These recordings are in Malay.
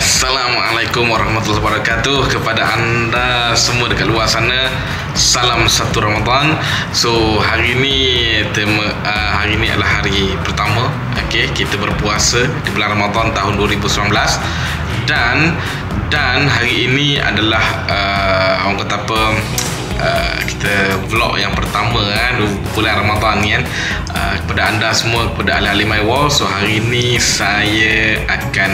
Assalamualaikum warahmatullahi wabarakatuh kepada anda semua dekat luar sana. Salam satu Ramadan. So hari ini tema uh, hari ini adalah hari pertama okey kita berpuasa di bulan Ramadan tahun 2019 dan dan hari ini adalah uh, orang kata apa uh, kita vlog yang pertama kan bulan Ramadan ni kan uh, kepada anda semua kepada ahli-ahli my wall so hari ini saya akan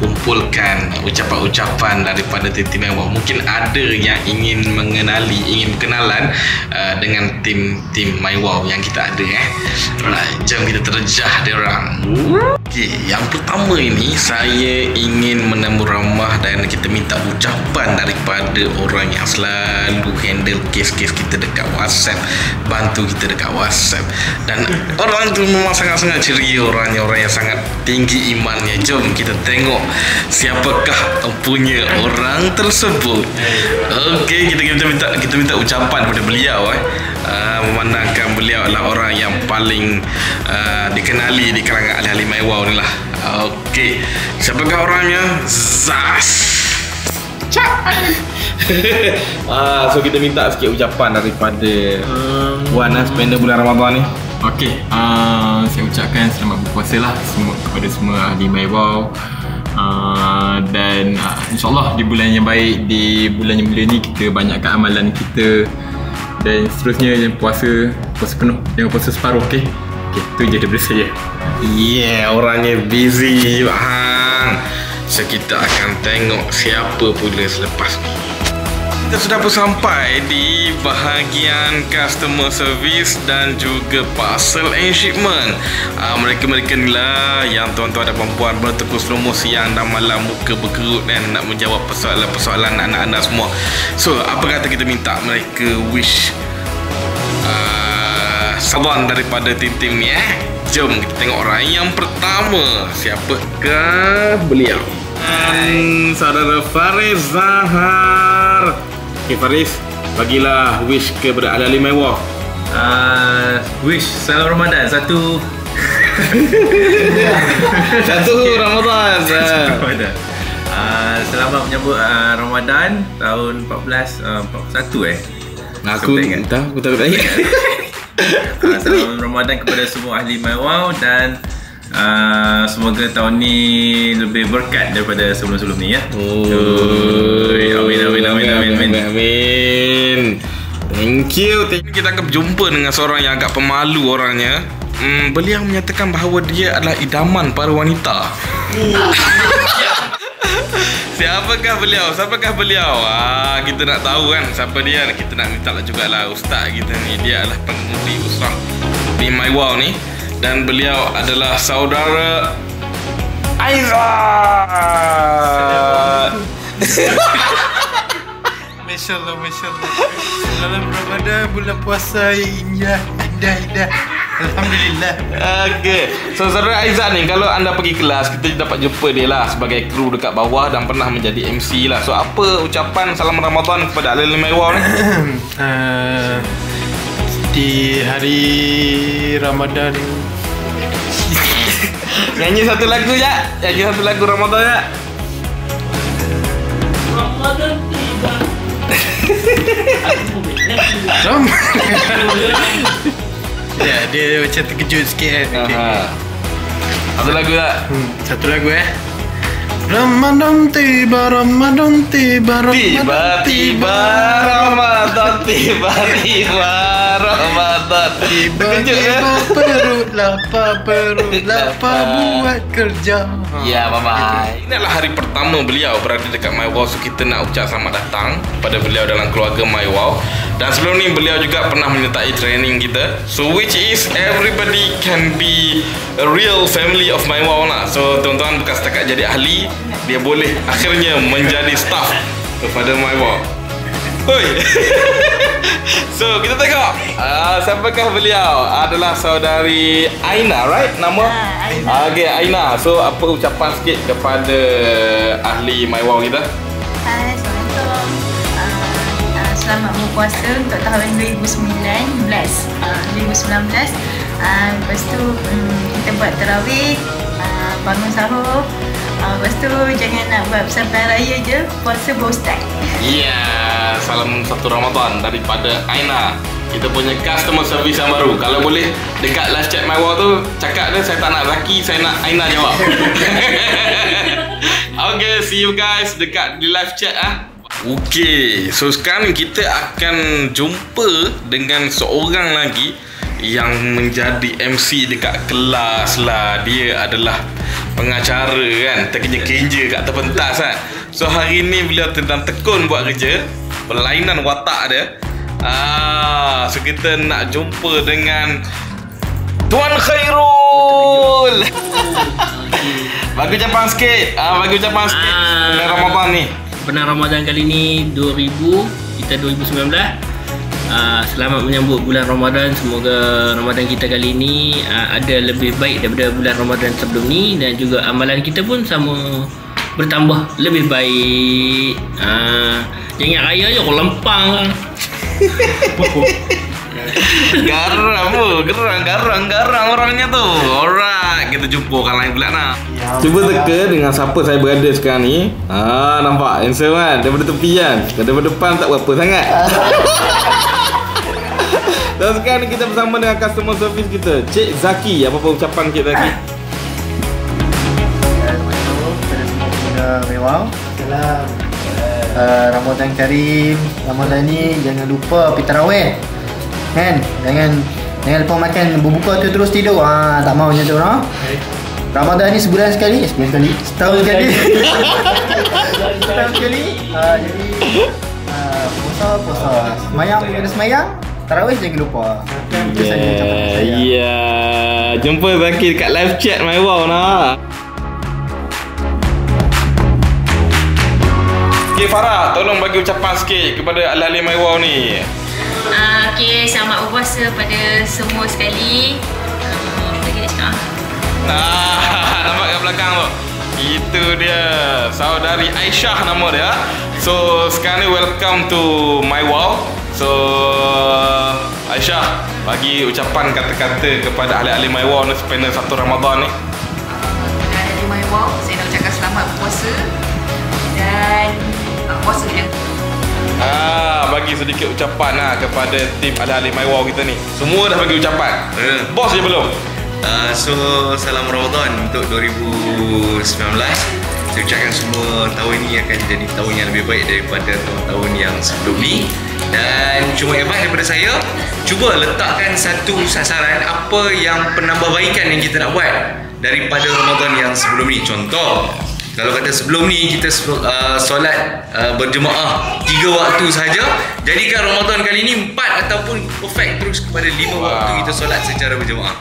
kumpulkan ucapan-ucapan daripada tim-tim yang mungkin ada yang ingin mengenali ingin kenalan uh, dengan tim-tim my wow yang kita ada eh. Right, jom kita terjah dia orang Okay, yang pertama ini saya ingin menemu ramah dan kita minta ucapan daripada orang yang selalu handle kes-kes kita dekat WhatsApp, bantu kita dekat WhatsApp. Dan orang tu memang sangat-sangat ceria orangnya, orang yang sangat tinggi imannya. Jom kita tengok siapakah punya orang tersebut. Okey, kita kita minta kita minta ucapan kepada beliau eh. Uh, memandangkan beliau adalah orang yang paling uh, dikenali di kalangan ahli-ahli mewah ni lah. Okey. Siapakah orangnya? Zas. ah, so kita minta sikit ucapan daripada um, Wan lah spender bulan Ramadan ni. Okey, uh, saya ucapkan selamat berpuasa lah semua kepada semua ahli Maywau. Uh, dan uh, insyaAllah di bulan yang baik di bulan yang mulia ni kita banyakkan amalan kita dan seterusnya puasa puasa penuh jangan puasa separuh okey okey tu je daripada saya yeah orangnya busy bang so kita akan tengok siapa pula selepas ni kita sudah pun sampai di bahagian customer service dan juga parcel and shipment. Uh, mereka-mereka ni lah yang tuan-tuan dan puan-puan bertekuk seluruh siang dan malam muka berkerut dan nak menjawab persoalan-persoalan anak-anak semua. So, apa kata kita minta mereka wish saban daripada tim-tim ni eh? Jom kita tengok orang yang pertama. Siapakah beliau? Dan saudara Faris Zahar. Okay Faris, bagilah wish kepada ahli-ahli mewah. Uh, wish salam Ramadan satu Satu Ramadan. Satu Ramadan. Uh, selamat menyambut uh, Ramadan tahun 14 uh, 41 eh. Aku tak aku tak tanya. uh, salam Ramadan kepada semua ahli My Wow dan uh, semoga tahun ni lebih berkat daripada sebelum-sebelum ni ya. Oh. Amin amin amin amin amin. amin. Thank you. Thank you. Kita akan berjumpa dengan seorang yang agak pemalu orangnya. Hmm, beliau menyatakan bahawa dia adalah idaman para wanita. Siapakah beliau? Siapakah beliau? Ah, kita nak tahu kan siapa dia. Kita nak minta lah jugalah ustaz kita ni. Dia adalah pengemudi usrah di My Wow ni dan beliau adalah saudara Aizat. Masya Allah, Masya Allah Dalam Ramadan, bulan puasa Indah, indah, indah Alhamdulillah. Okay So saudara Aizat ni Kalau anda pergi kelas Kita dapat jumpa dia lah Sebagai kru dekat bawah Dan pernah menjadi MC lah. So apa ucapan Salam Ramadan Kepada Alil Mewah ni? Uh, Di hari Ramadan. Nyanyi satu lagu ya Nyanyi satu lagu Ramadan ya Ramadan tiba. Ram Ya, dia macam terkejut sikit eh. Okay. Aha. Satu lagu tak Hmm, satu lagu eh Ramadan tiba, Ramadan tiba, Ramadan Tiba-tiba Ramadan Tiba-tiba Ramadan Terkejut ya Tiba-tiba perut lapar, perut lapar buat kerja Ya, bye-bye. Ini adalah hari pertama beliau berada dekat My Wow. So, kita nak ucap selamat datang kepada beliau dalam keluarga My Wow. Dan sebelum ni, beliau juga pernah menyertai training kita. So, which is everybody can be a real family of My Wow lah. So, tuan-tuan bukan setakat jadi ahli, dia boleh akhirnya menjadi staff kepada My. Hoi. so, kita tengok. Uh, siapakah beliau? Adalah saudari Aina, right? Nama? Ah, Aina. Ah, Okay, Aina. So, apa ucapan sikit kepada ahli My kita? Hai, Assalamualaikum. Uh, uh, selamat berpuasa untuk tahun 2019. Uh, 2019. Uh, lepas tu um, kita buat terawih, uh, bangun sahur, uh, Lepas tu jangan nak buat sampai raya je Puasa baru start Ya, salam satu Ramadan daripada Aina. Kita punya customer service yang baru. Kalau boleh dekat live chat my wall tu cakap dia saya tak nak Zaki, saya nak Aina jawab. okay, see you guys dekat di live chat ah. Okay, so sekarang kita akan jumpa dengan seorang lagi yang menjadi MC dekat kelas lah. Dia adalah pengacara kan, terkenja-kenja kat atas pentas kan. So hari ni beliau tentang tekun buat kerja, perlainan watak dia. Ah, so kita nak jumpa dengan Tuan Khairul. bagi ucapan sikit. Ah, bagi ucapan sikit. Ah. Bulan Ramadan ni. Benar Ramadan kali ni 2000 kita 2019 uh, selamat menyambut bulan Ramadan semoga Ramadan kita kali ni uh, ada lebih baik daripada bulan Ramadan sebelum ni dan juga amalan kita pun sama bertambah lebih baik uh, jangan raya je kau lempang lah. Garang tu, gerang, garang, garang orangnya tu. Alright, kita jumpa orang lain pula nak. Cuba teka dengan siapa saya berada sekarang ni. Ah, nampak handsome kan? Daripada tepi kan? Daripada depan tak berapa sangat. Dan sekarang ni kita bersama dengan customer service kita, Cik Zaki. Apa-apa ucapan Cik Zaki? Assalamualaikum kepada semua pengguna Mewah. Salam. Uh, Ramadan Karim. Ramadan ni jangan lupa pergi tarawih. Kan? Jangan jangan lupa makan berbuka tu terus tidur. Ah, tak mau macam tu no. Ramadan ni sebulan sekali, eh, sebulan sekali, setahun sekali. setahun sekali. Uh, jadi uh, puasa puasa. Semayang kena semayang. Tarawih jangan lupa. Yeah, yeah. Jumpa Zaki dekat live chat my wow nak. Okay Farah, tolong bagi ucapan sikit kepada ahli-ahli my wow ni. Uh, Okay, selamat berpuasa pada semua sekali uh, Lagi nak cakap Nah, nampak kat belakang tu. Itu dia saudari Aisyah nama dia. So sekarang ni welcome to my wall. So Aisyah bagi ucapan kata-kata kepada ahli-ahli my wall ni sepanjang satu Ramadan ni. Dari My Wow, saya nak ucapkan selamat berpuasa dan uh, puasa je. Ah, bagi sedikit ucapan lah kepada tim my wall kita ni. Semua dah bagi ucapan. Eh. Bos je belum? Uh, so salam Ramadan untuk 2019 Saya ucapkan semua tahun ini akan jadi tahun yang lebih baik daripada tahun-tahun yang sebelum ni Dan cuma advice daripada saya Cuba letakkan satu sasaran apa yang penambahbaikan yang kita nak buat Daripada Ramadan yang sebelum ni Contoh kalau kata sebelum ni kita uh, solat uh, berjemaah tiga waktu sahaja Jadikan Ramadan kali ni empat ataupun perfect terus kepada lima Wow. waktu kita solat secara berjemaah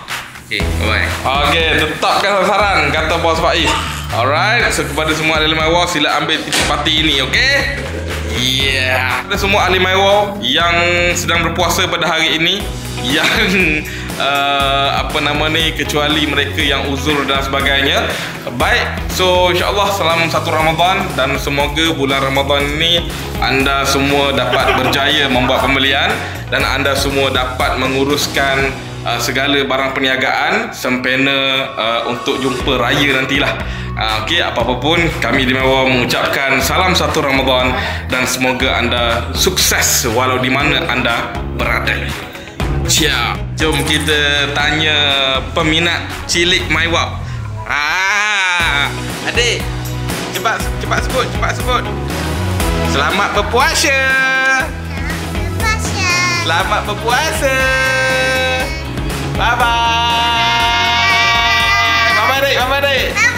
Okay, bye-bye Okey, tetapkan sasaran kata Bos Faiz. Alright, so kepada semua ahli my wall sila ambil titik parti ini, okey? Yeah. Kepada semua ahli my wall yang sedang berpuasa pada hari ini yang uh, apa nama ni kecuali mereka yang uzur dan sebagainya. Baik, so insyaAllah salam satu Ramadan dan semoga bulan Ramadan ini anda semua dapat berjaya membuat pembelian dan anda semua dapat menguruskan uh, segala barang perniagaan sempena uh, untuk jumpa raya nantilah. Uh, Okey, apa-apa pun kami di Mewah mengucapkan salam satu Ramadan dan semoga anda sukses walau di mana anda berada. Cia. Jom kita tanya peminat cilik MyWap. Ah, ha. adik. Cepat cepat sebut, cepat sebut. Selamat berpuasa. Selamat berpuasa. Selamat berpuasa. Bye bye. Bye bye, Dek. Bye bye,